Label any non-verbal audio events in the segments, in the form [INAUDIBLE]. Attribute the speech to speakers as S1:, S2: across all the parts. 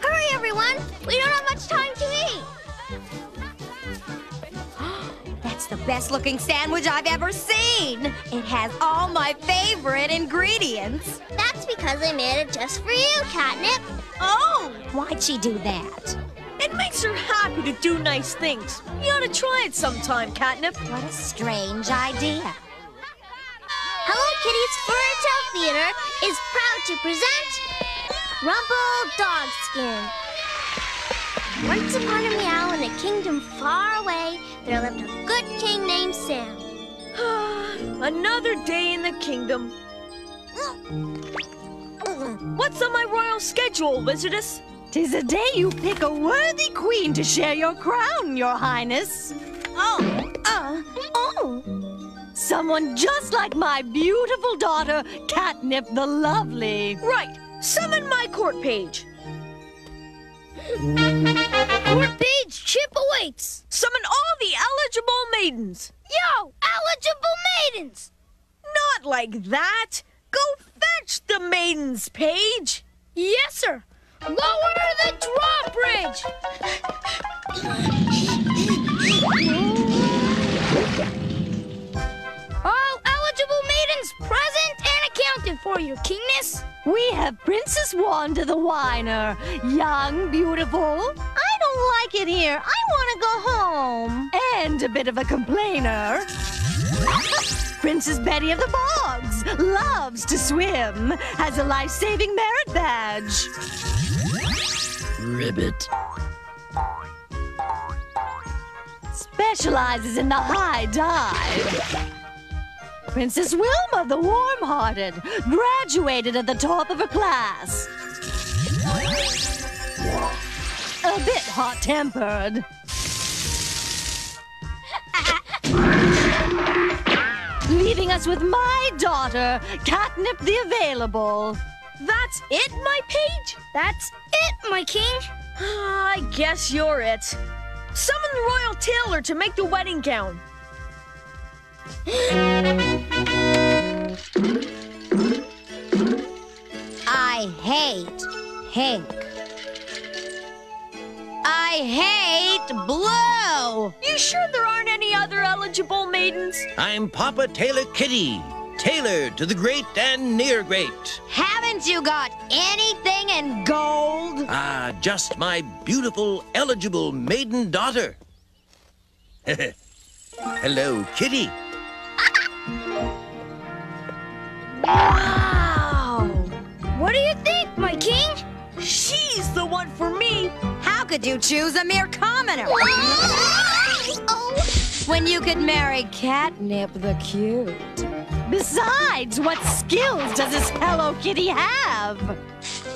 S1: Hurry, everyone! We don't have much time to eat! [GASPS]
S2: That's the best looking sandwich I've ever seen. It has all my favorite ingredients.
S1: That's because I made it just for you, Catnip.
S2: Oh, why'd she do that?
S3: It makes her happy to do nice things. You ought to try it sometime, Catnip.
S2: What a strange idea.
S1: Hello Kitty's Furry Tale Theater is proud to present Rumple Dogskin. Once upon a meow in a kingdom far away, there lived a good king named Sam. [SIGHS]
S3: Another day in the kingdom. What's on my royal schedule, Wizardess?
S4: Tis a day you pick a worthy queen to share your crown, your highness.
S2: Oh, uh, oh.
S4: Someone just like my beautiful daughter, Catnip the Lovely.
S3: Right. Summon my court page.
S1: Court page Chip awaits.
S3: Summon all the eligible maidens.
S1: Yo, eligible maidens.
S3: Not like that. Go fetch the maidens page.
S1: Yes, sir. Lower the drawbridge. [LAUGHS] for, your kingness.
S4: We have Princess Wanda the Whiner, young, beautiful. I don't like it here. I want to go home. And a bit of a complainer. Princess Betty of the Bogs loves to swim, has a life saving merit badge.
S5: Ribbit.
S4: Specializes in the high dive. Princess Wilma the Warm Hearted graduated at the top of her class. A bit hot tempered. Leaving us with my daughter, Catnip the Available.
S3: That's it, my page?
S1: That's it, my king.
S3: Ah, I guess you're it. Summon the royal tailor to make the wedding gown. [GASPS]
S2: I hate pink. I hate blue.
S3: You sure there aren't any other eligible maidens?
S5: I'm Papa Taylor Kitty, tailor to the great and near great.
S2: Haven't you got anything in gold?
S5: Ah, just my beautiful, eligible maiden daughter. [LAUGHS] Hello, Kitty.
S1: Wow. What do you think, my king?
S3: She's the one for me.
S2: How could you choose a mere commoner [LAUGHS]
S1: oh.
S2: when you could marry Catnip the Cute?
S4: Besides, what skills does this Hello Kitty have?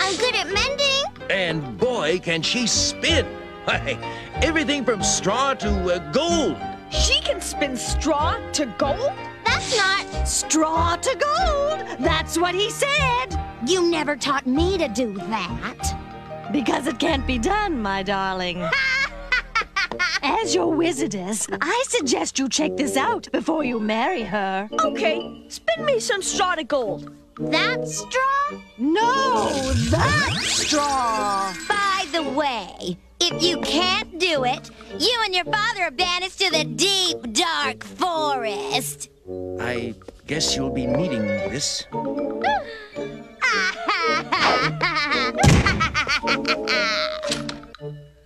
S1: I'm good at mending.
S5: And boy, can she spin. [LAUGHS] Why, everything from straw to uh, gold.
S3: She can spin straw to gold?
S1: That's not.
S4: Straw to gold! That's what he said!
S2: You never taught me to do that.
S4: Because it can't be done, my darling. [LAUGHS] As your wizardess, I suggest you check this out before you marry her.
S3: Okay, spin me some straw to gold.
S1: That straw?
S4: No, that straw!
S2: By the way, if you can't do it, you and your father are banished to the deep, dark forest.
S5: I guess you'll be needing this. [LAUGHS]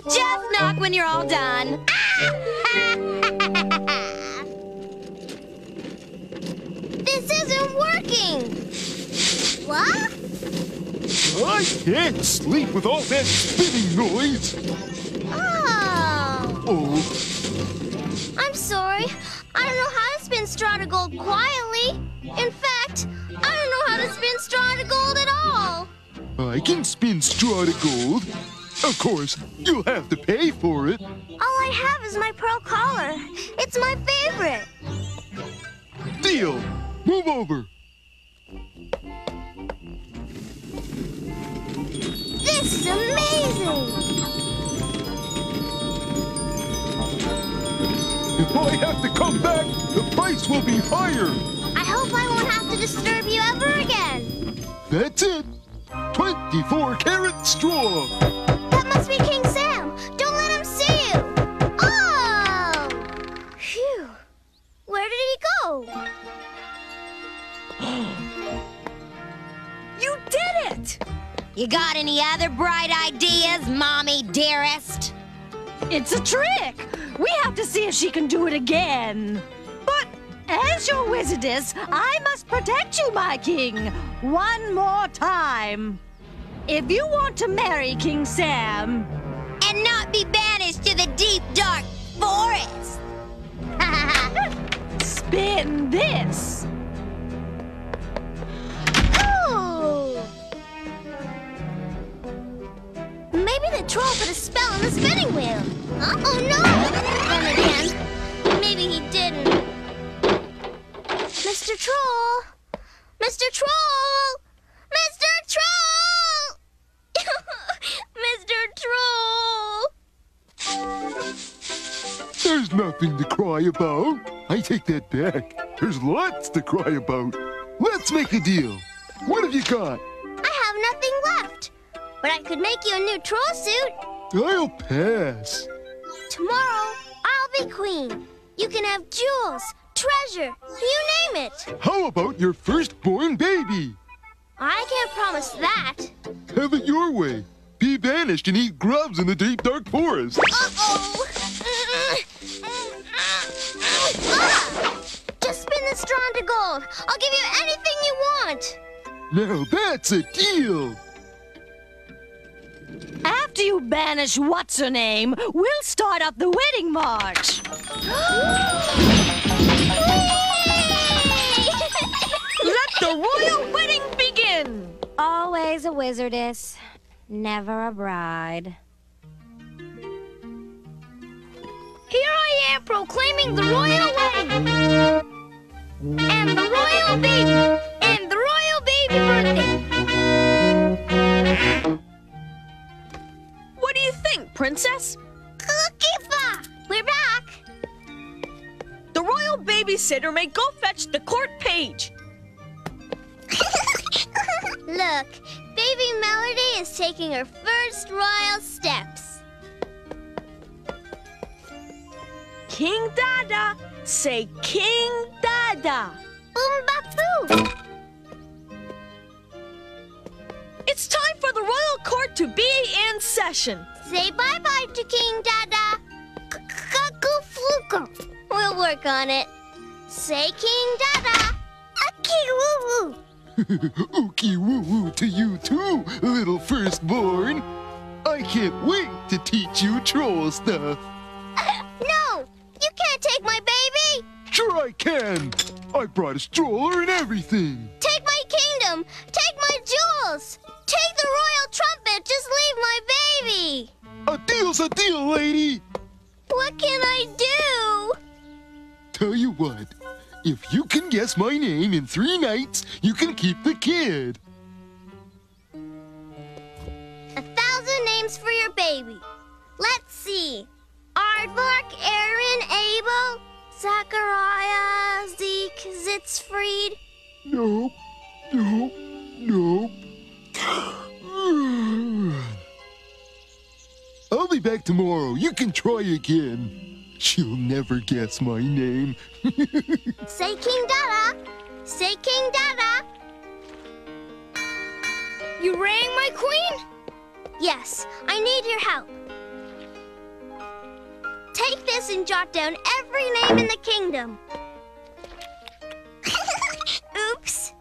S2: Just knock when you're all done. [LAUGHS]
S1: This isn't working. What?
S6: I can't sleep with all that spinning noise.
S1: Oh.
S6: Oh,
S1: I'm sorry. I don't know how gold quietly. In fact, I don't know how to spin straw to gold at all.
S6: I can spin straw to gold. Of course, you'll have to pay for it.
S1: All I have is my pearl collar. It's my favorite.
S6: Deal. Move over.
S1: This is amazing.
S6: If I have to come back, price price will be higher.
S1: I hope I won't have to disturb you ever again.
S6: That's it. 24 karat straw.
S1: That must be King Sam. Don't let him see you. Oh! Phew. Where did he go? [GASPS]
S3: You did it!
S2: You got any other bright ideas, Mommy dearest?
S4: It's a trick. We have to see if she can do it again. As your wizardess, I must protect you, my king, one more time. If you want to marry King Sam,
S2: And not be banished to the deep, dark forest. [LAUGHS]
S4: spin this.
S1: Ooh. Maybe the troll put a spell on the spinning wheel. Huh? Oh no! [LAUGHS] Troll! Mr. Troll! [LAUGHS] Mr. Troll!
S6: There's nothing to cry about. I take that back. There's lots to cry about. Let's make a deal. What have you got?
S1: I have nothing left. But I could make you a new troll suit.
S6: I'll pass.
S1: Tomorrow, I'll be queen. You can have jewels, treasure, you name it.
S6: How about your firstborn baby?
S1: I can't promise that.
S6: Have it your way. Be banished and eat grubs in the deep dark forest.
S1: Uh-oh. Ah! [LAUGHS] Just spin the straw into gold. I'll give you anything you want.
S6: Now that's a deal.
S4: After you banish what's her name, we'll start up the wedding march. [GASPS] [GASPS]
S3: the royal wedding begin!
S2: Always a wizardess, never a bride.
S1: Here I am proclaiming the royal wedding. And the royal baby. And the royal baby birthday.
S3: What do you think, princess?
S1: Cookie We're back.
S3: The royal babysitter may go fetch the court page. [LAUGHS]
S1: Look, baby Melody is taking her first royal steps.
S3: King Dada, say King Dada.
S1: Boom boo.
S3: It's time for the royal court to be in session.
S1: Say bye bye to King Dada. Cuckoo. We'll work on it. Say King Dada. Aki woo woo. [LAUGHS]
S6: Ookie woo woo to you too, little firstborn. I can't wait to teach you troll stuff.
S1: Uh, no, you can't take my baby.
S6: Sure I can. I brought a stroller and everything.
S1: Take my kingdom. Take my jewels. Take the royal trumpet. Just leave my baby.
S6: A deal's a deal, lady.
S1: What can I do?
S6: Tell you what, if you can guess my name in three nights, you can keep the kid.
S1: A thousand names for your baby. Let's see. Aardvark, Aaron, Abel, Zachariah, Zeke, Zitzfried.
S6: Nope, nope, nope. [SIGHS] I'll be back tomorrow. You can try again. She'll never guess my name. [LAUGHS]
S1: Say King Dada. Say King Dada. You rang my queen? Yes, I need your help. Take this and jot down every name in the kingdom. [LAUGHS] Oops.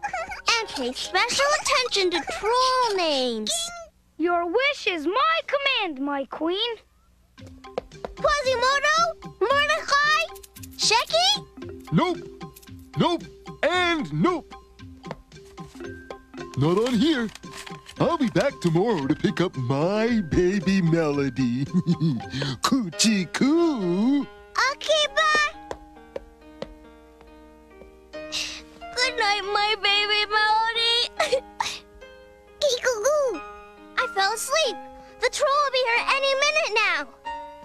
S1: And pay special attention to troll names.
S7: Your wish is my command, my queen.
S1: Quasimodo? Sheki?
S6: Nope, nope, and nope. Not on here. I'll be back tomorrow to pick up my baby Melody. [LAUGHS] Coochie coo.
S1: Okay, bye. Good night, my baby Melody. [LAUGHS] Eagle-oo. I fell asleep. The troll will be here any minute now.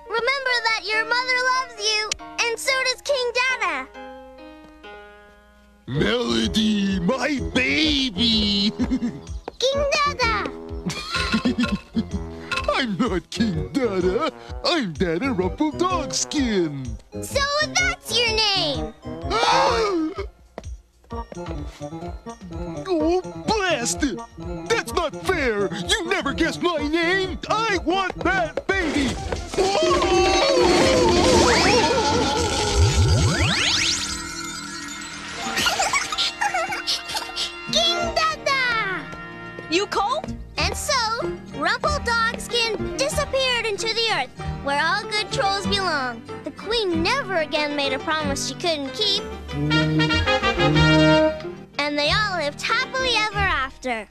S1: Remember that your mother loves you, and so does King Dada.
S6: Melody, my baby! [LAUGHS]
S1: King Dada! [LAUGHS]
S6: I'm not King Dada. I'm Dada Rumple Dogskin.
S1: So that's your name! Ah!
S6: Oh, blast it! That's not fair! You never guessed my name! I want that baby!
S1: And so, Rumple Dogskin disappeared into the earth, where all good trolls belong. The queen never again made a promise she couldn't keep. And they all lived happily ever after.